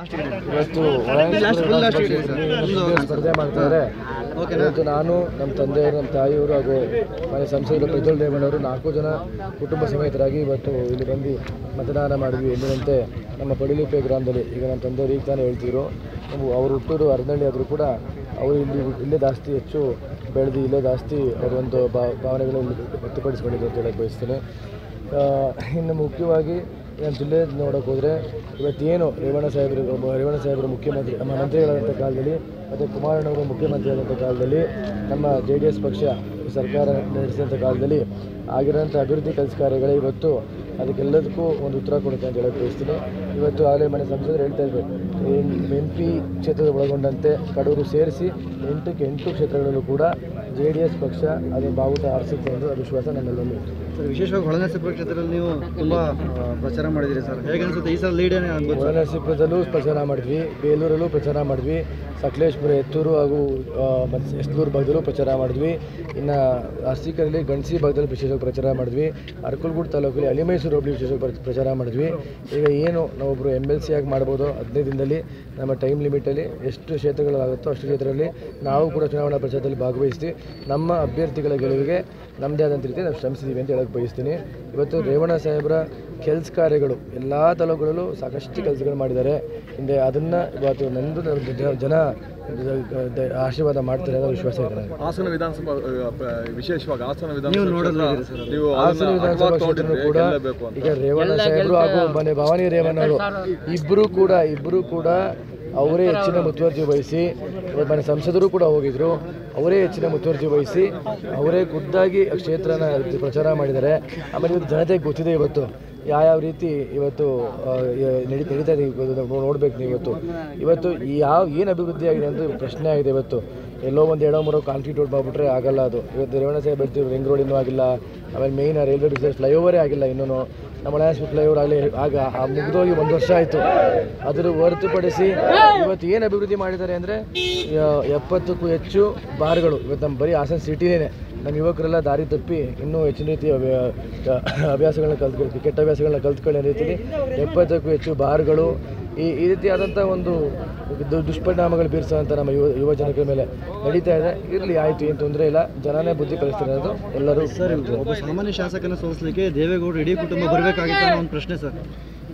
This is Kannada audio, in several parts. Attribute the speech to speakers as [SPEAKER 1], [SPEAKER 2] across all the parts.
[SPEAKER 1] ಇವತ್ತು ಸ್ಪರ್ಧೆ ಮಾಡ್ತಾರೆ ಇವತ್ತು ನಾನು ನಮ್ಮ ತಂದೆಯವರು ನಮ್ಮ ತಾಯಿಯವರು ಹಾಗೂ ಮನೆ ಸಂಸದರು ಪ್ರಜ್ವಲ್ ರೇವಣ್ಣವರು ನಾಲ್ಕು ಜನ ಕುಟುಂಬ ಸಮೇತರಾಗಿ ಇವತ್ತು ಇಲ್ಲಿ ಬಂದು ಮತದಾನ ಮಾಡಿದ್ವಿ. ಎಂದಿನಂತೆ ನಮ್ಮ ಪಡಿಲಿಪೆ ಗ್ರಾಮದಲ್ಲಿ ಈಗ ನಮ್ಮ ತಂದೆಯವರು ಈಗ ತಾನೇ ಹೇಳ್ತಿದ್ರು. ಅವರು ಹುಟ್ಟೂರು ಅರನಹಳ್ಳಿ ಆದರೂ ಕೂಡ ಅವರು ಇಲ್ಲಿ, ಇಲ್ಲೇ ಜಾಸ್ತಿ ಹೆಚ್ಚು ಬೆಳೆದು ಇಲ್ಲೇ ಜಾಸ್ತಿ ಅವರೊಂದು ಭಾವನೆಗಳನ್ನು ವ್ಯಕ್ತಪಡಿಸ್ಕೊಂಡಿದ್ದು ಅಂತ ಹೇಳಕ್ಕೆ ಬಯಸ್ತೇನೆ. ಇನ್ನು ಮುಖ್ಯವಾಗಿ ನಮ್ಮ ಜಿಲ್ಲೆ ನೋಡೋಕೆ ಹೋದರೆ ಇವತ್ತೇನು ರೇವಣ್ಣ ಸಾಹೇಬರು ರೇವಣ್ಣ ಸಾಹೇಬರು ಮುಖ್ಯಮಂತ್ರಿ, ನಮ್ಮ ಮಂತ್ರಿಗಳಾದಂಥ ಕಾಲದಲ್ಲಿ ಮತ್ತು ಕುಮಾರಣ್ಣವರು ಮುಖ್ಯಮಂತ್ರಿ ಆದಂಥ ಕಾಲದಲ್ಲಿ ನಮ್ಮ ಜೆ ಡಿ ಎಸ್ ಪಕ್ಷ ಸರ್ಕಾರ ನಡೆಸಿದಂಥ ಕಾಲದಲ್ಲಿ ಆಗಿರೋಂಥ ಅಭಿವೃದ್ಧಿ ಕೆಲಸ ಕಾರ್ಯಗಳೇ ಇವತ್ತು ಅದಕ್ಕೆಲ್ಲದಕ್ಕೂ ಒಂದು ಉತ್ತರ ಕೊಡುತ್ತೆ ಅಂತ ಹೇಳಕ್ಕೆ ಬಯಸ್ತೀನಿ. ಇವತ್ತು ಆಗಲೇ ಮನೆ ಸಂಸದರು ಹೇಳ್ತಾ ಇದ್ದರು ಎಂ ಪಿ ಕ್ಷೇತ್ರದ ಒಳಗೊಂಡಂತೆ ಕಡೂರು ಸೇರಿಸಿ ಎಂಟಕ್ಕೆ ಎಂಟು ಕ್ಷೇತ್ರಗಳಲ್ಲೂ ಕೂಡ ಜೆ ಡಿ ಎಸ್ ಪಕ್ಷ ಅದು ಬಾವುಟ ಆರಿಸುತ್ತೆ ಅನ್ನೋ ವಿಶ್ವಾಸ ನಮ್ಮಲ್ಲೊಂದು
[SPEAKER 2] ಸರ್ ವಿಶೇಷವಾಗಿ ಹೊಳನರಸೀಪುರ ಕ್ಷೇತ್ರದಲ್ಲಿ ನೀವು ತುಂಬ ಪ್ರಚಾರ ಮಾಡಿದ್ದೀರಿ ಸರ್. ಹೇಗೆ ಅನಿಸುತ್ತೆ ಈ ಸಲ ಲೀಡ್ ಏನೇ ಅನ್ಬೋದು
[SPEAKER 1] ಪ್ರಚಾರ ಮಾಡಿದ್ವಿ ಬೇಲೂರಲ್ಲೂ ಪ್ರಚಾರ ಮಾಡಿದ್ವಿ ಸಕಲೇಶ್ಪುರ ಎತ್ತೂರು ಹಾಗೂ ಎಸ್ಲೂರು ಭಾಗದಲ್ಲೂ ಪ್ರಚಾರ ಮಾಡಿದ್ವಿ. ಇನ್ನು ಅರ್ಸಿಕರಲ್ಲಿ ಗಣಸಿ ಭಾಗದಲ್ಲಿ ವಿಶೇಷವಾಗಿ ಪ್ರಚಾರ ಮಾಡಿದ್ವಿ. ಅರಕಲ್ಗೂಡು ತಾಲೂಕಲ್ಲಿ ಅಲಿಮೈಸೂರು ಹೋಬಳಿ ವಿಶೇಷವಾಗಿ ಪ್ರ- ಪ್ರಚಾರ ಮಾಡಿದ್ವಿ. ಈಗ ಏನು ನಾವೊಬ್ಬರು ಎಂ ಎಲ್ ಸಿ ಆಗಿ ಮಾಡ್ಬೋದು ಹದಿನೈದು ದಿನದಲ್ಲಿ ನಮ್ಮ ಟೈಮ್ ಲಿಮಿಟಲ್ಲಿ ಎಷ್ಟು ಕ್ಷೇತ್ರಗಳಾಗುತ್ತೋ ಅಷ್ಟು ಕ್ಷೇತ್ರದಲ್ಲಿ ನಾವು ಕೂಡ ಚುನಾವಣಾ ಪ್ರಚಾರದಲ್ಲಿ ಭಾಗವಹಿಸಿ ನಮ್ಮ ಅಭ್ಯರ್ಥಿಗಳ ಗೆಲುವಿಗೆ ನಮ್ಮದೇ ಆದಂಥ ರೀತಿ ನಾವು ಶ್ರಮಿಸಿದ್ದೀವಿ ಅಂತ ಹೇಳೋಕ್ಕೆ ಬಯಸ್ತೀನಿ. ಇವತ್ತು ರೇವಣ್ಣ ಸಾಹೇಬರ ಕೆಲಸ ಕಾರ್ಯಗಳು ಎಲ್ಲ ತಾಲೂಕುಗಳಲ್ಲೂ ಸಾಕಷ್ಟು ಕೆಲಸಗಳು ಮಾಡಿದ್ದಾರೆ. ಹಿಂದೆ ಅದನ್ನು ಇವತ್ತು ನಂದು ಜನ- ಜನ ದ- ಆಶೀರ್ವಾದ ಮಾಡ್ತಾರೆ ಅನ್ನೋ ವಿಶ್ವಾಸ ಇದೆ
[SPEAKER 3] ಹಾಸನ ವಿಧಾನಸಭಾ ವಿಶೇಷವಾಗಿ ಹಾಸನ
[SPEAKER 2] ನೀವು
[SPEAKER 3] ವಿಧಾನಸಭಾ
[SPEAKER 1] ಕ್ಷೇತ್ರನೂ ಕೂಡ ಈಗ ರೇವಣ್ಣ ಸಾಹೇಬರು ಹಾಗೂ ಮನೆ ಭವಾನಿ ರೇವಣ್ಣ ಇಬ್ಬರು ಕೂಡ ಇಬ್ಬರು ಕೂಡ ಅವರೇ ಹೆಚ್ಚಿನ ಮುತುವರ್ಜಿ ವಹಿಸಿ ಮನೆ ಸಂಸದರು ಕೂಡ ಹೋಗಿದ್ರು. ಅವರೇ ಹೆಚ್ಚಿನ ಮುತುವರ್ಜಿ ವಹಿಸಿ, ಅವರೇ ಖುದ್ದಾಗಿ ಕ್ಷೇತ್ರನ ಪ್ರಚಾರ ಮಾಡಿದ್ದಾರೆ. ಆಮೇಲೆ ಇವತ್ತು ಜನತೆಗೆ ಗೊತ್ತಿದೆ ಇವತ್ತು. ಯಾವ್ಯಾವ ರೀತಿ ಇವತ್ತು ನಡೀತಾ ಇದೆ ನೋಡ್ಬೇಕು ನೀವು ಇವತ್ತು. ಇವತ್ತು ಯಾವ, ಏನು ಅಭಿವೃದ್ಧಿ ಆಗಿದೆ ಅಂತ ಪ್ರಶ್ನೆ ಆಗಿದೆ ಇವತ್ತು. ಎಲ್ಲೋ ಒಂದು ಎರಡೋ ಮೂರೋ ಕಾಂಕ್ರೀಟ್ ರೋಡ್ ಮಾಡ್ಬಿಟ್ರೆ ಆಗಲ್ಲ ಅದು. ಇವತ್ತು ರೇವಣ್ಣ ಸಾಹೇಬ್ ರಿಂಗ್ ರೋಡ್ ಇನ್ನೂ ಆಗಿಲ್ಲ. ಆಮೇಲೆ ಮೇಯ್ನ್ ರೈಲ್ವೆ ಬಿಸ್ನೆಸ್ ಫ್ಲೈಓವರೇ ಆಗಿಲ್ಲ ಇನ್ನೂ ನಮ್ಮ ಹಳೆಯ ಫ್ಲೈಓವರ್ ಇವರಾಗಲಿ ಆಗ ಆ ಮುಗಿದೋಗಿ ಒಂದು ವರ್ಷ ಆಯಿತು. ಅದರ ಹೊರತುಪಡಿಸಿ ಇವತ್ತು ಏನು ಅಭಿವೃದ್ಧಿ ಮಾಡಿದ್ದಾರೆ ಅಂದರೆ ಎಪ್ಪತ್ತಕ್ಕೂ ಹೆಚ್ಚು ಬಾರ್ಗಳು. ಇವತ್ತು ನಮ್ಮ ಬರೀ ಹಾಸನ ಸಿಟಿನೇ ನಮ್ಮ ಯುವಕರೆಲ್ಲ ದಾರಿ ತಪ್ಪಿ ಇನ್ನೂ ಹೆಚ್ಚಿನ ರೀತಿಯ ಅಭ್ಯಾಸಗಳನ್ನ ಕಲ್ತ್ಕೊಳ್ಳಿ ಕೆಟ್ಟ ಅಭ್ಯಾಸಗಳನ್ನ ಕಲ್ತ್ಕೊಳ್ಳೋ ರೀತಿಯಲ್ಲಿ ಎಪ್ಪತ್ತಕ್ಕೂ ಹೆಚ್ಚು ಬಾರ್ಗಳು ಈ ಈ ರೀತಿಯಾದಂಥ ಒಂದು ದುಷ್ಪರಿಣಾಮಗಳು ಬೀರಿಸುವಂಥ ನಮ್ಮ ಯುವ ಯುವ ಜನಗಳ ಮೇಲೆ ನಡೀತಾ ಇದೆ. ಇರಲಿ ಆಯಿತು ಏನು ತೊಂದರೆ ಇಲ್ಲ. ಜನನೇ ಬುದ್ಧಿ ಕಲಿಸ್ತಾರೆ ಅದು ಎಲ್ಲರೂ
[SPEAKER 2] ಸರ್ ಒಬ್ಬ ಸಾಮಾನ್ಯ ಶಾಸಕನ ಸೋಲಿಸಲಿಕ್ಕೆ ದೇವೇಗೌಡರು ಇಡೀ ಕುಟುಂಬ ಬರಬೇಕಾಗಿತ್ತು ಅನ್ನೋ ಒಂದು ಪ್ರಶ್ನೆ ಸರ್.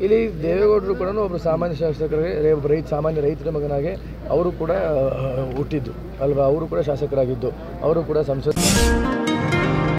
[SPEAKER 1] ಇಲ್ಲಿ ದೇವೇಗೌಡರು ಕೂಡ ಒಬ್ಬರು ಸಾಮಾನ್ಯ ಶಾಸಕರಿಗೆ ರೈತ ಸಾಮಾನ್ಯ ರೈತರ ಮಗನಾಗೆ ಅವರು ಕೂಡ ಹುಟ್ಟಿದ್ದು. ಅಲ್ವಾ? ಅವರು ಕೂಡ ಶಾಸಕರಾಗಿದ್ದು. ಅವರು ಕೂಡ ಸಂಸತ್